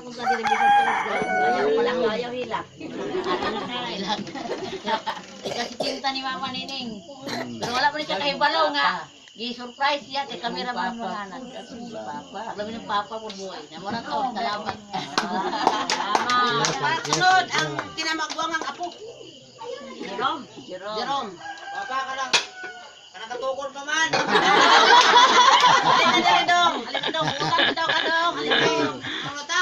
kung sa television talaga. Ayaw pala, ayaw hilak. Hilak. Kasi cinta ni Mama Nining. Pero wala pa rin siya kahibalaw nga. Gi-surprise siya kay cameraman mo nga nag. Papa. Alam mo yung papa mo boy. Namo na to. Salamat. Tama. Sunod ang kinamagwang ang apo. Jerome. Jerome. Jerome. Baba ka lang. Kanang katukol pa man. Alin na dali dong. Alin na dong. Utang daw ka dong. Alin na dong. Na na. Mga ulo.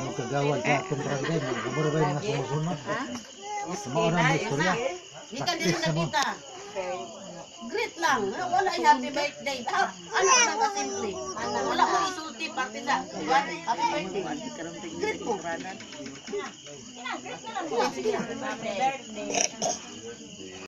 mo kagawad sa atong barangay, mga kabarangay mga sumusunod. Sa mga unang istorya. Di ka din nakita. Great lang. Wala ay happy birthday. Ano na ba simple? Wala mo isulti parte sa happy birthday. Great mo. Happy birthday.